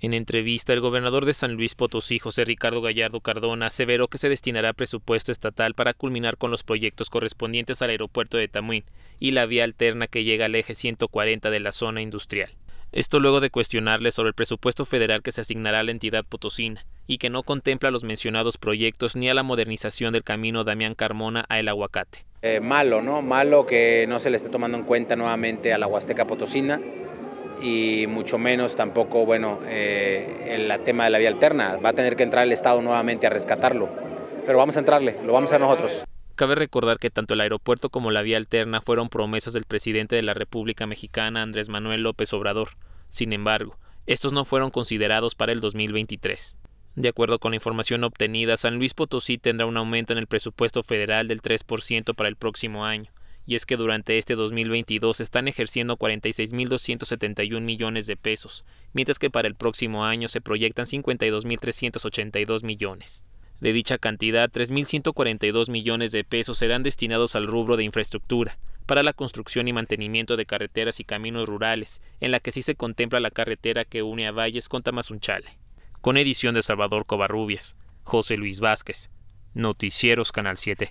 En entrevista, el gobernador de San Luis Potosí, José Ricardo Gallardo Cardona, aseveró que se destinará presupuesto estatal para culminar con los proyectos correspondientes al aeropuerto de Tamuín y la vía alterna que llega al eje 140 de la zona industrial. Esto luego de cuestionarle sobre el presupuesto federal que se asignará a la entidad potosina y que no contempla los mencionados proyectos ni a la modernización del camino Damián Carmona a El Aguacate. Eh, malo, ¿no? Malo que no se le esté tomando en cuenta nuevamente a la Huasteca Potosina y mucho menos tampoco, bueno, eh, el tema de la vía alterna. Va a tener que entrar el Estado nuevamente a rescatarlo, pero vamos a entrarle, lo vamos a hacer nosotros. Cabe recordar que tanto el aeropuerto como la vía alterna fueron promesas del presidente de la República Mexicana, Andrés Manuel López Obrador. Sin embargo, estos no fueron considerados para el 2023. De acuerdo con la información obtenida, San Luis Potosí tendrá un aumento en el presupuesto federal del 3% para el próximo año, y es que durante este 2022 están ejerciendo 46.271 millones de pesos, mientras que para el próximo año se proyectan 52.382 millones. De dicha cantidad, 3.142 millones de pesos serán destinados al rubro de infraestructura, para la construcción y mantenimiento de carreteras y caminos rurales, en la que sí se contempla la carretera que une a Valles con Tamazunchale. Con edición de Salvador Covarrubias, José Luis Vázquez. Noticieros Canal 7.